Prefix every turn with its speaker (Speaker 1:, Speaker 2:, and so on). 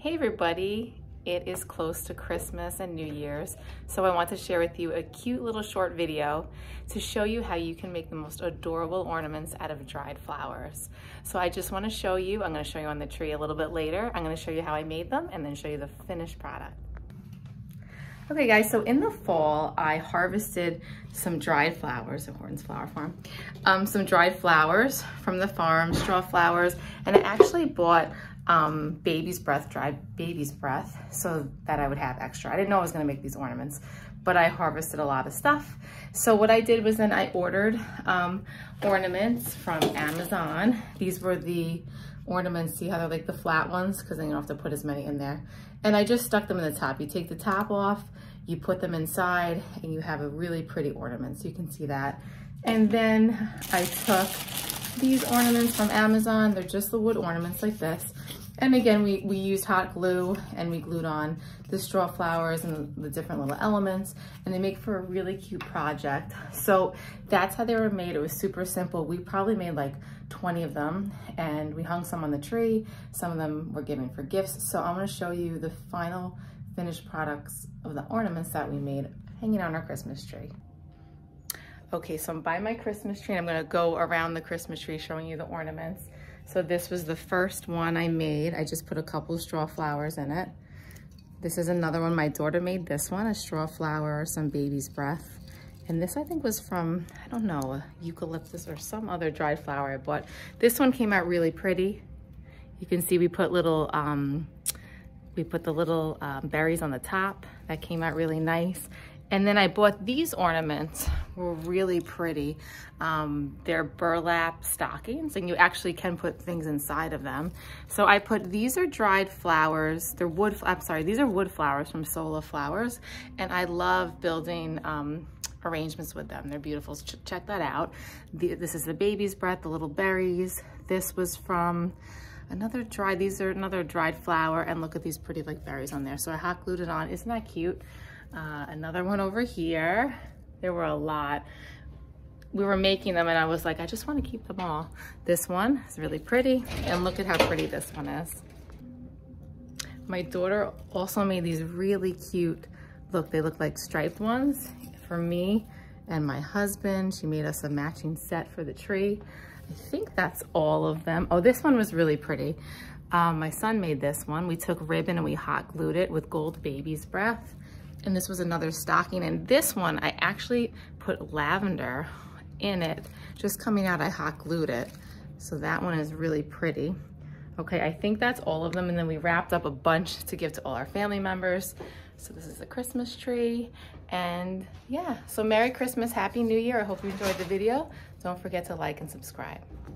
Speaker 1: Hey everybody, it is close to Christmas and New Year's, so I want to share with you a cute little short video to show you how you can make the most adorable ornaments out of dried flowers. So I just want to show you, I'm going to show you on the tree a little bit later, I'm going to show you how I made them and then show you the finished product. Okay guys, so in the fall, I harvested some dried flowers at Horton's Flower Farm. Um, some dried flowers from the farm, straw flowers, and I actually bought um, baby's breath, dried baby's breath, so that I would have extra. I didn't know I was gonna make these ornaments, but I harvested a lot of stuff. So what I did was then I ordered um, ornaments from Amazon. These were the ornaments, see how they're like the flat ones, because then you don't have to put as many in there. And I just stuck them in the top. You take the top off, you put them inside, and you have a really pretty ornament. So you can see that. And then I took these ornaments from Amazon. They're just the wood ornaments like this. And again, we, we used hot glue and we glued on the straw flowers and the different little elements and they make for a really cute project. So that's how they were made. It was super simple. We probably made like 20 of them and we hung some on the tree. Some of them were given for gifts. So I'm gonna show you the final finished products of the ornaments that we made hanging on our Christmas tree. Okay, so I'm by my Christmas tree. And I'm gonna go around the Christmas tree showing you the ornaments. So this was the first one I made. I just put a couple straw flowers in it. This is another one. My daughter made this one, a straw flower or some baby's breath. And this I think was from, I don't know, eucalyptus or some other dried flower I bought. This one came out really pretty. You can see we put little, um, we put the little um, berries on the top. That came out really nice. And then I bought these ornaments, were really pretty. Um, they're burlap stockings and you actually can put things inside of them. So I put, these are dried flowers. They're wood, I'm sorry, these are wood flowers from Sola Flowers. And I love building um, arrangements with them. They're beautiful, Ch check that out. The, this is the baby's breath, the little berries. This was from another dried, these are another dried flower and look at these pretty like berries on there. So I hot glued it on, isn't that cute? Uh, another one over here. There were a lot. We were making them and I was like, I just want to keep them all. This one is really pretty and look at how pretty this one is. My daughter also made these really cute, look, they look like striped ones for me and my husband. She made us a matching set for the tree. I think that's all of them. Oh, this one was really pretty. Um, my son made this one. We took ribbon and we hot glued it with gold baby's breath and this was another stocking. And this one, I actually put lavender in it. Just coming out, I hot glued it. So that one is really pretty. Okay, I think that's all of them. And then we wrapped up a bunch to give to all our family members. So this is the Christmas tree. And yeah, so Merry Christmas, Happy New Year. I hope you enjoyed the video. Don't forget to like and subscribe.